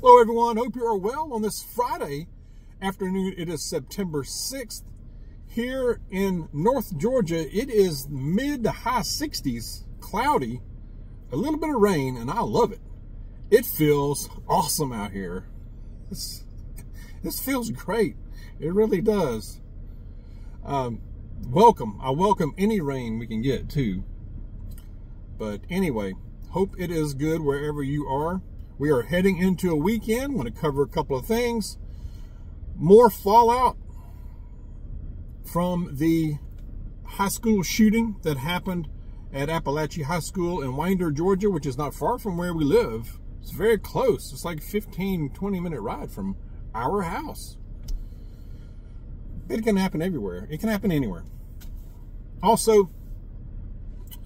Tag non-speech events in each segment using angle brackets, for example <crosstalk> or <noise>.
Hello, everyone. Hope you are well on this Friday afternoon. It is September 6th. Here in North Georgia, it is mid to high 60s, cloudy, a little bit of rain, and I love it. It feels awesome out here. This, this feels great. It really does. Um, welcome. I welcome any rain we can get, too. But anyway, hope it is good wherever you are. We are heading into a weekend. want to cover a couple of things. More fallout from the high school shooting that happened at Apalachee High School in Winder, Georgia, which is not far from where we live. It's very close. It's like 15, 20 minute ride from our house. It can happen everywhere. It can happen anywhere. Also,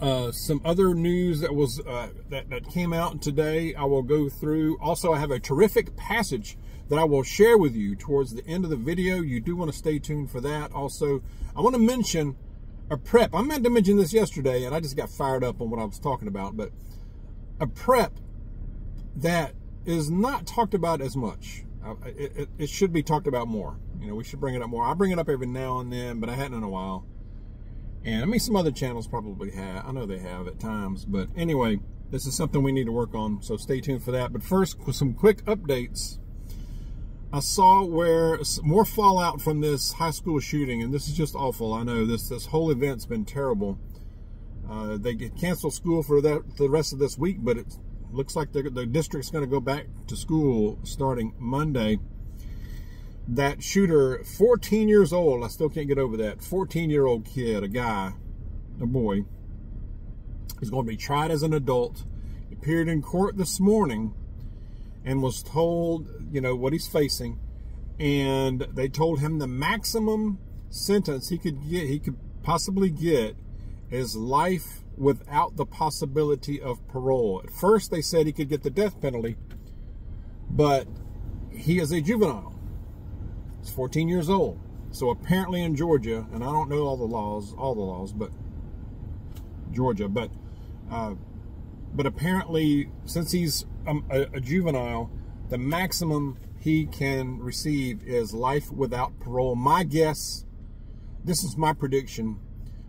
uh, some other news that was uh, that, that came out today I will go through. Also, I have a terrific passage that I will share with you towards the end of the video. You do want to stay tuned for that. Also, I want to mention a prep. I meant to mention this yesterday, and I just got fired up on what I was talking about. But a prep that is not talked about as much. It, it, it should be talked about more. You know, we should bring it up more. I bring it up every now and then, but I hadn't in a while. And I mean, some other channels probably have. I know they have at times. But anyway, this is something we need to work on. So stay tuned for that. But first, some quick updates. I saw where more fallout from this high school shooting, and this is just awful. I know this this whole event's been terrible. Uh, they canceled school for that the rest of this week, but it looks like the district's going to go back to school starting Monday that shooter, 14 years old, I still can't get over that. 14 year old kid, a guy, a boy, is going to be tried as an adult. Appeared in court this morning and was told, you know, what he's facing. And they told him the maximum sentence he could get, he could possibly get is life without the possibility of parole. At first, they said he could get the death penalty, but he is a juvenile. He's 14 years old. So apparently in Georgia, and I don't know all the laws, all the laws, but Georgia, but uh, but apparently since he's um, a, a juvenile, the maximum he can receive is life without parole. My guess, this is my prediction.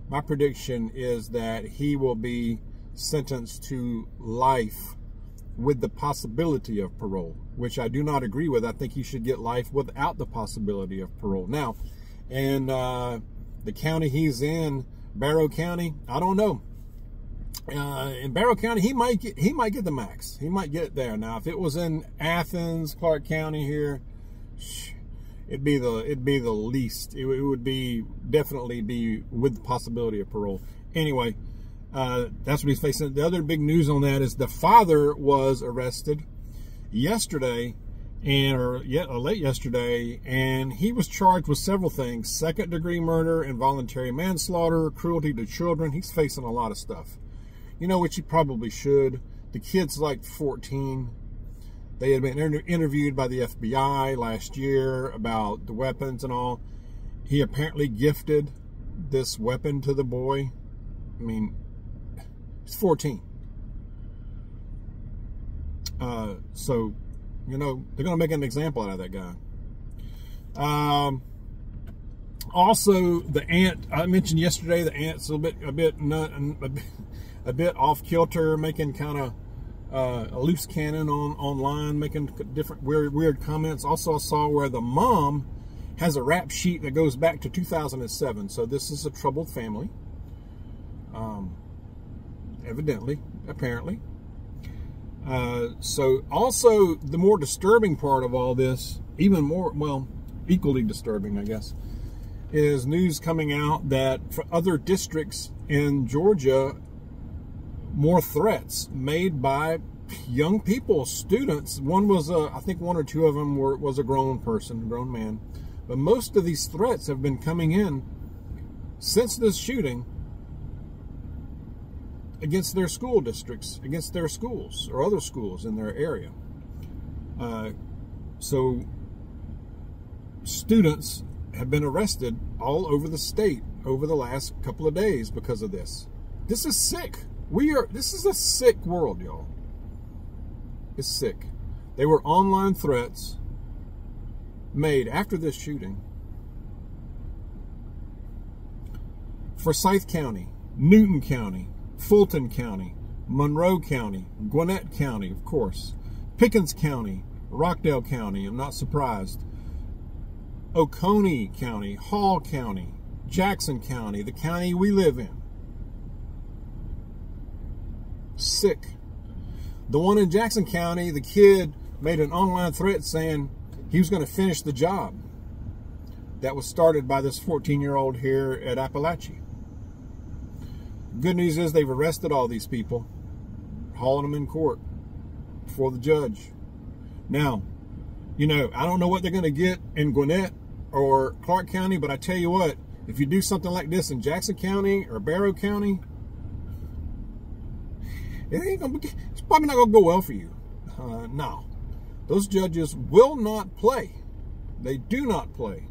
My prediction is that he will be sentenced to life with the possibility of parole, which I do not agree with. I think he should get life without the possibility of parole. Now, in uh, the county he's in, Barrow County, I don't know. Uh, in Barrow County, he might get he might get the max. He might get there. Now, if it was in Athens, Clarke County here, it'd be the it'd be the least. It, it would be definitely be with the possibility of parole. Anyway, uh, that's what he's facing. The other big news on that is the father was arrested yesterday and or yet uh, late yesterday and he was charged with several things. Second degree murder involuntary manslaughter cruelty to children. He's facing a lot of stuff. You know which he probably should. The kid's like 14 they had been inter interviewed by the fbi last year about the weapons and all. He apparently gifted this weapon to the boy. I mean He's 14. Uh, so, you know, they're going to make an example out of that guy. Um, also, the aunt I mentioned yesterday, the aunt's a bit, a bit, a bit, <laughs> a bit off kilter, making kind of uh, a loose cannon on online, making different weird, weird comments. Also, I saw where the mom has a rap sheet that goes back to 2007. So this is a troubled family. Um, evidently, apparently. Uh, so also the more disturbing part of all this, even more, well, equally disturbing, I guess, is news coming out that for other districts in Georgia, more threats made by young people, students. One was, a, I think one or two of them were, was a grown person, a grown man. But most of these threats have been coming in since this shooting against their school districts, against their schools or other schools in their area. Uh, so students have been arrested all over the state over the last couple of days because of this. This is sick. We are. This is a sick world, y'all. It's sick. They were online threats made after this shooting. for Forsyth County, Newton County, Fulton County, Monroe County, Gwinnett County, of course, Pickens County, Rockdale County, I'm not surprised, Oconee County, Hall County, Jackson County, the county we live in. Sick. The one in Jackson County, the kid made an online threat saying he was going to finish the job that was started by this 14 year old here at Apalachee. Good news is they've arrested all these people, hauling them in court before the judge. Now, you know, I don't know what they're going to get in Gwinnett or Clarke County, but I tell you what, if you do something like this in Jackson County or Barrow County, it ain't gonna be, it's probably not gonna go well for you. Uh, no, those judges will not play. They do not play.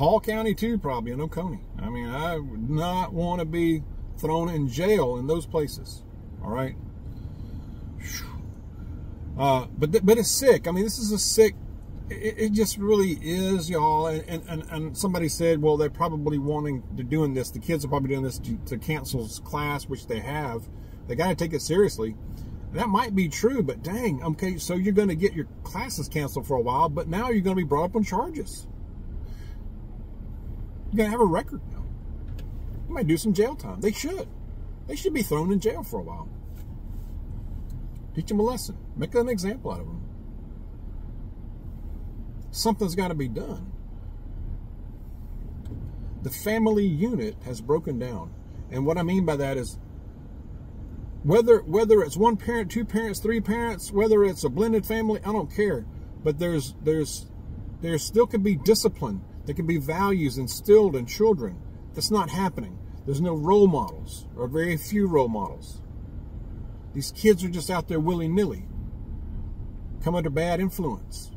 Hall County too, probably, in Oconee. I mean, I would not want to be thrown in jail in those places. All right. Uh, but but it's sick. I mean, this is a sick. It, it just really is, y'all. And, and and somebody said, well, they're probably wanting to doing this. The kids are probably doing this to, to cancel class, which they have. They got to take it seriously. That might be true, but dang, okay, so you're going to get your classes canceled for a while, but now you're going to be brought up on charges. You're going to have a record now. You might do some jail time. They should. They should be thrown in jail for a while. Teach them a lesson. Make an example out of them. Something's got to be done. The family unit has broken down. And what I mean by that is whether whether it's one parent, two parents, three parents, whether it's a blended family, I don't care. But there's there's there still could be discipline there can be values instilled in children. That's not happening. There's no role models, or very few role models. These kids are just out there willy-nilly, come under bad influence.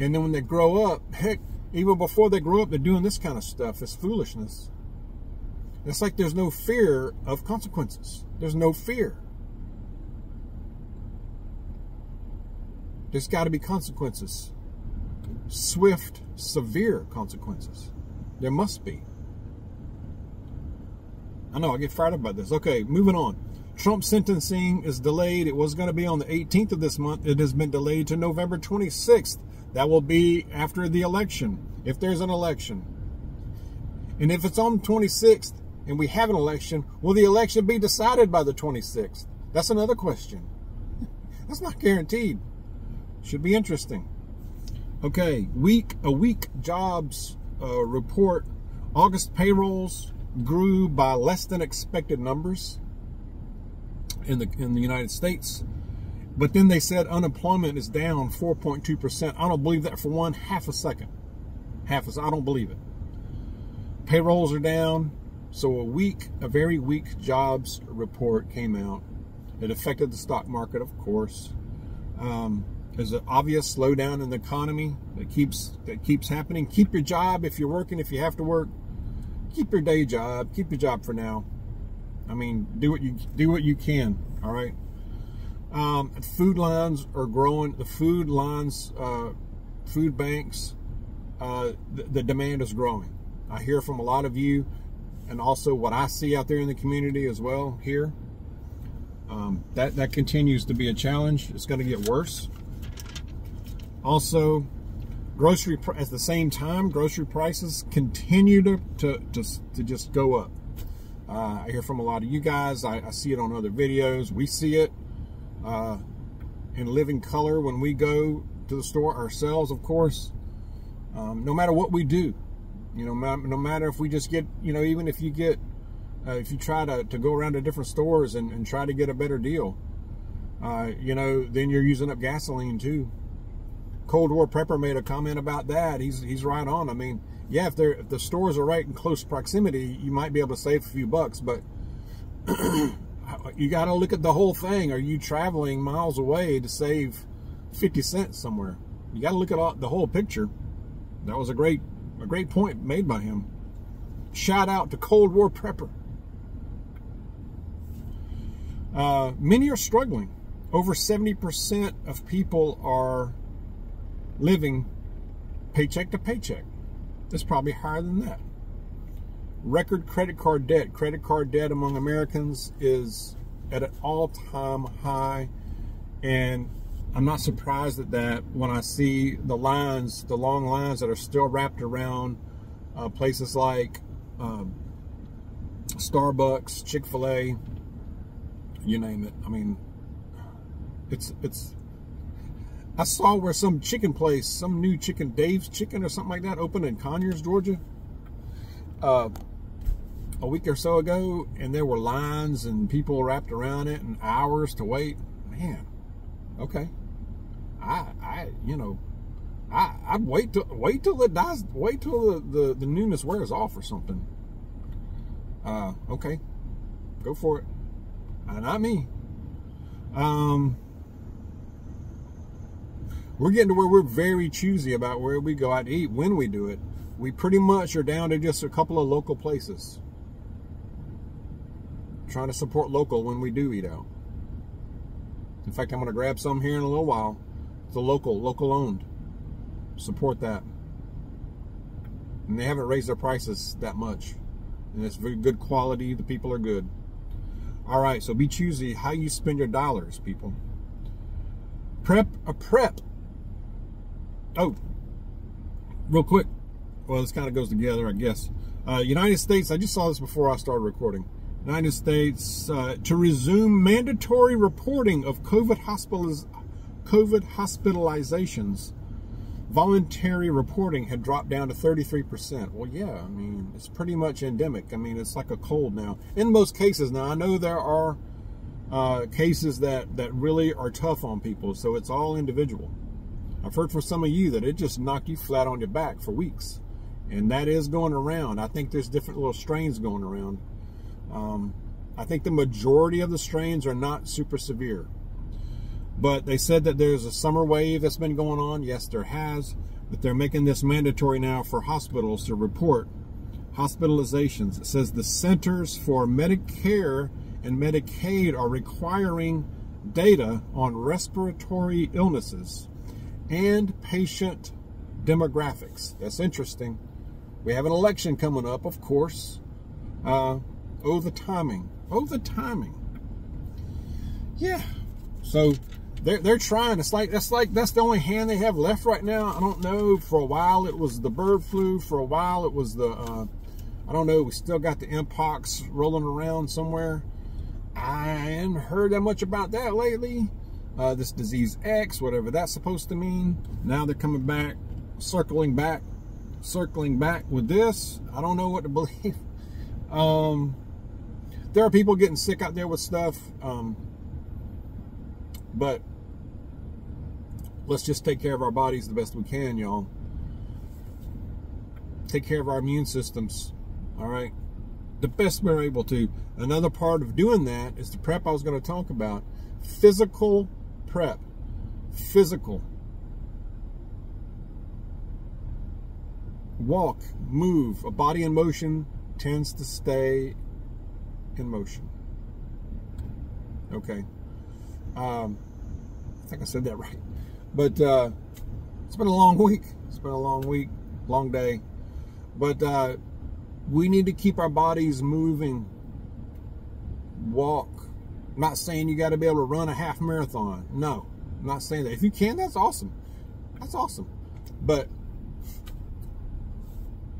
And then when they grow up, heck, even before they grow up, they're doing this kind of stuff. It's foolishness. It's like there's no fear of consequences. There's no fear. There's got to be consequences swift, severe consequences. There must be. I know, I get fired up about this. Okay, moving on. Trump sentencing is delayed. It was going to be on the 18th of this month. It has been delayed to November 26th. That will be after the election, if there's an election. And if it's on the 26th and we have an election, will the election be decided by the 26th? That's another question. <laughs> That's not guaranteed. Should be interesting. Okay, weak a weak jobs uh, report. August payrolls grew by less than expected numbers in the in the United States. But then they said unemployment is down 4.2%. I don't believe that for one half a second. Half a I don't believe it. Payrolls are down. So a weak, a very weak jobs report came out. It affected the stock market, of course. Um, there's an obvious slowdown in the economy that keeps that keeps happening. Keep your job if you're working, if you have to work. Keep your day job. Keep your job for now. I mean, do what you do what you can. All right. Um, food lines are growing. The food lines, uh, food banks, uh, the, the demand is growing. I hear from a lot of you, and also what I see out there in the community as well here. Um, that that continues to be a challenge. It's going to get worse. Also, grocery at the same time, grocery prices continue to to, to, to just go up. Uh, I hear from a lot of you guys. I, I, see it on other videos. We see it uh, in living color when we go to the store ourselves, of course. Um, no matter what we do, you know, no matter if we just get, you know, even if you get, uh, if you try to, to go around to different stores and, and try to get a better deal, uh, you know, then you're using up gasoline too. Cold War Prepper made a comment about that. He's he's right on. I mean, yeah, if, if the stores are right in close proximity, you might be able to save a few bucks, but <clears throat> you got to look at the whole thing. Are you traveling miles away to save 50 cents somewhere? You got to look at all, the whole picture. That was a great a great point made by him. Shout out to Cold War Prepper. Uh, many are struggling over 70% of people are living paycheck to paycheck. It's probably higher than that. Record credit card debt. Credit card debt among Americans is at an all time high. And I'm not surprised at that when I see the lines, the long lines that are still wrapped around uh, places like um, Starbucks, Chick fil A, you name it. I mean, it's, it's, I saw where some chicken place, some new chicken, Dave's Chicken or something like that, opened in Conyers, Georgia. Uh, a week or so ago, and there were lines and people wrapped around it and hours to wait. Man, okay. I, I, you know, I, I'd wait till wait till it dies. Wait till the, the, the newness wears off or something. Uh, okay, go for it. Uh, not me. Um, we're getting to where we're very choosy about where we go out to eat when we do it. We pretty much are down to just a couple of local places trying to support local when we do eat out. In fact, I'm going to grab some here in a little while. It's a local, local owned. Support that. And they haven't raised their prices that much. And it's very good quality. The people are good. All right, so be choosy how you spend your dollars, people. Prep a prep. Oh, real quick. Well, this kind of goes together, I guess. Uh, United States, I just saw this before I started recording. United States uh, to resume mandatory reporting of COVID, hospitaliz COVID hospitalizations. Voluntary reporting had dropped down to 33%. Well, yeah, I mean, it's pretty much endemic. I mean, it's like a cold now. In most cases, now I know there are uh, cases that, that really are tough on people, so it's all individual. I've heard from some of you that it just knocked you flat on your back for weeks. And that is going around. I think there's different little strains going around. Um, I think the majority of the strains are not super severe. But they said that there's a summer wave that's been going on. Yes, there has. But they're making this mandatory now for hospitals to report hospitalizations. It says the Centers for Medicare and Medicaid are requiring data on respiratory illnesses and patient demographics. That's interesting. We have an election coming up, of course. Uh, Oh, the timing. Oh, the timing. Yeah. So they're, they're trying. It's like, that's like, that's the only hand they have left right now. I don't know. For a while, it was the bird flu. For a while, it was the, uh, I don't know. We still got the Mpox rolling around somewhere. I hadn't heard that much about that lately. Uh, this disease X, whatever that's supposed to mean. Now they're coming back, circling back, circling back with this. I don't know what to <laughs> believe. Um, there are people getting sick out there with stuff. Um, but let's just take care of our bodies the best we can, y'all. Take care of our immune systems. All right. The best we're able to. Another part of doing that is the prep I was going to talk about. Physical prep. Physical. Walk, move. A body in motion tends to stay in motion. Okay. Um, I think I said that <laughs> right. But uh, it's been a long week. It's been a long week, long day. But uh, we need to keep our bodies moving. Walk. I'm not saying you got to be able to run a half marathon. No, I'm not saying that. If you can, that's awesome. That's awesome. But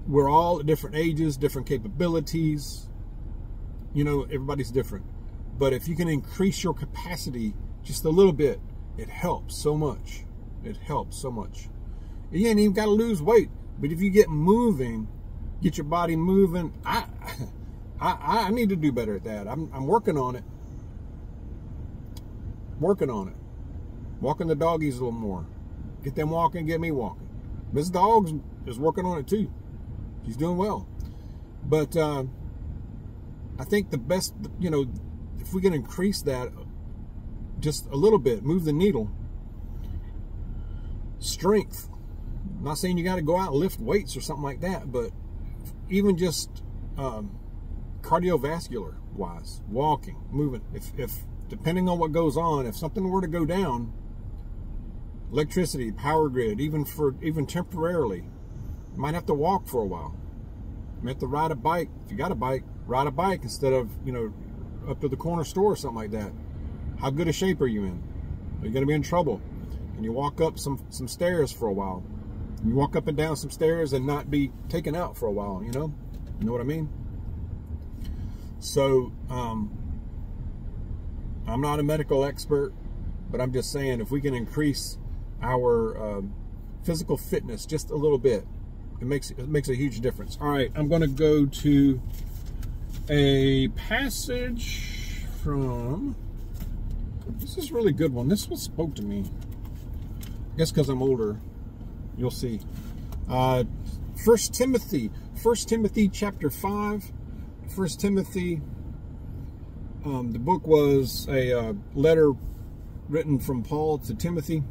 we're all at different ages, different capabilities you know, everybody's different. But if you can increase your capacity just a little bit, it helps so much. It helps so much. You ain't even got to lose weight. But if you get moving, get your body moving, I, <laughs> I, I need to do better at that. I'm, I'm working on it. Working on it. Walking the doggies a little more. Get them walking, get me walking. Mrs. Dawg is working on it too. She's doing well. But, uh, I think the best, you know, if we can increase that just a little bit, move the needle. Strength. I'm not saying you got to go out and lift weights or something like that, but even just um, cardiovascular wise, walking, moving. If, if depending on what goes on, if something were to go down, electricity, power grid, even for even temporarily, you might have to walk for a while. You might have to ride a bike. If you got a bike, ride a bike instead of, you know, up to the corner store or something like that. How good a shape are you in? Are you going to be in trouble? And you walk up some, some stairs for a while. You walk up and down some stairs and not be taken out for a while, you know? You know what I mean? So, um, I'm not a medical expert, but I'm just saying if we can increase our uh, physical fitness just a little bit, it makes it makes a huge difference. All right, I'm going to go to a passage from. This is a really good one. This one spoke to me. I guess because I'm older, you'll see. Uh, First Timothy, First Timothy chapter five. First Timothy. Um, the book was a uh, letter written from Paul to Timothy.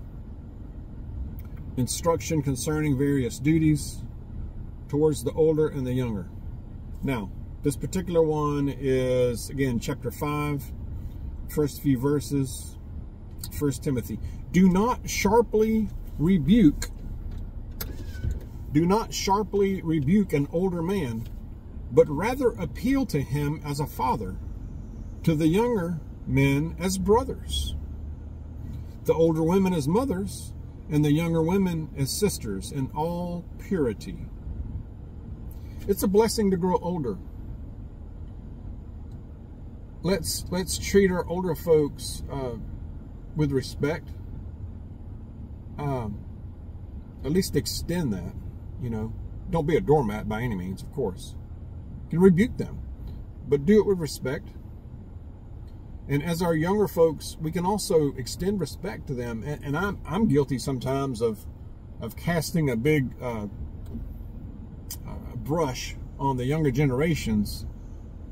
Instruction concerning various duties towards the older and the younger. Now, this particular one is, again, chapter 5, first few verses, First Timothy. Do not sharply rebuke, do not sharply rebuke an older man, but rather appeal to him as a father, to the younger men as brothers, the older women as mothers, and the younger women as sisters in all purity. It's a blessing to grow older let's let's treat our older folks uh, with respect. Um, at least extend that. You know, don't be a doormat by any means, of course. You can rebuke them, but do it with respect. And as our younger folks, we can also extend respect to them. And, and I'm I'm guilty sometimes of of casting a big uh, uh, brush on the younger generations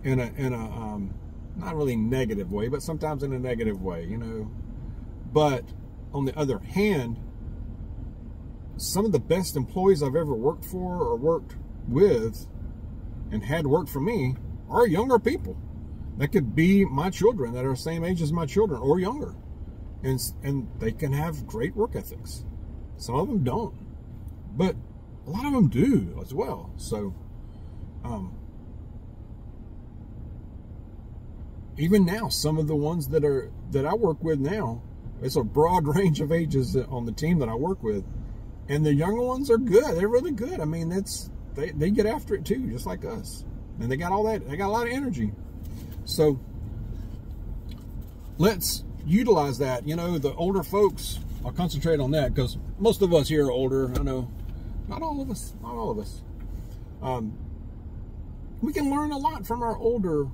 in a in a um, not really negative way, but sometimes in a negative way, you know. But on the other hand, some of the best employees I've ever worked for or worked with and had worked for me are younger people. That could be my children that are the same age as my children or younger. And, and they can have great work ethics. Some of them don't. But a lot of them do as well. So, um, even now, some of the ones that are that I work with now, it's a broad <laughs> range of ages on the team that I work with, and the younger ones are good. They're really good. I mean, that's they they get after it too, just like us, and they got all that. They got a lot of energy. So let's utilize that. You know, the older folks. I'll concentrate on that because most of us here are older. I know, not all of us. Not all of us. Um, we can learn a lot from our older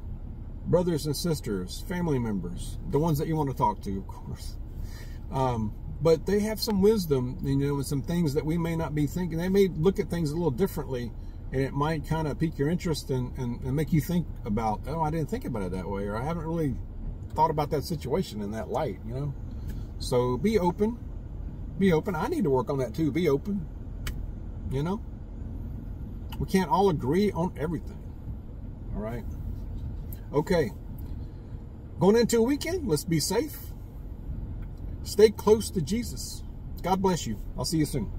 brothers and sisters, family members, the ones that you want to talk to, of course. Um, but they have some wisdom, you know, and some things that we may not be thinking. They may look at things a little differently, and it might kind of pique your interest and, and, and make you think about, oh, I didn't think about it that way, or I haven't really thought about that situation in that light, you know. So be open. Be open. I need to work on that too. Be open. You know? We can't all agree on everything. All right? Okay. Going into a weekend, let's be safe. Stay close to Jesus. God bless you. I'll see you soon.